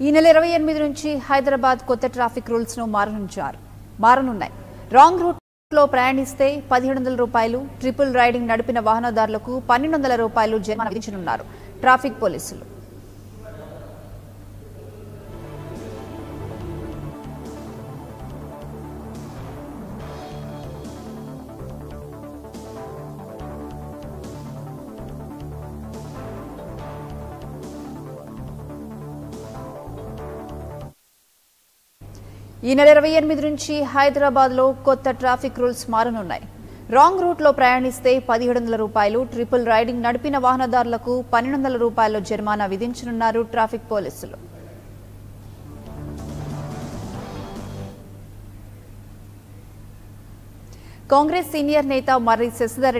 ఈ నెల ఇరవై ఎనిమిది నుంచి హైదరాబాద్ కొత్త ట్రాఫిక్ రూల్స్ను మారనుంచారు. మారనున్నాయి. రాంగ్ రూట్లో ప్రయాణిస్తే పదిహేడు వందల రూపాయలు ట్రిపుల్ రైడింగ్ నడిపిన వాహనదారులకు పన్నెండు వందల రూపాయలు జరిమానా విధించనున్నారు ట్రాఫిక్ పోలీసులు. ఈ నెల ఇరవై ఎనిమిది నుంచి హైదరాబాద్లో కొత్త ట్రాఫిక్ రూల్స్ మారనున్నాయి. రాంగ్ రూట్లో ప్రయాణిస్తే పదిహేడు వందల రూపాయలు ట్రిపుల్ రైడింగ్ నడిపిన వాహనదారులకు పన్నెండు వందల రూపాయల జరిమానా విధించనున్నారు ట్రాఫిక్ పోలీసులు. కాంగ్రెస్ సీనియర్ నేత మర్రి శశిధర్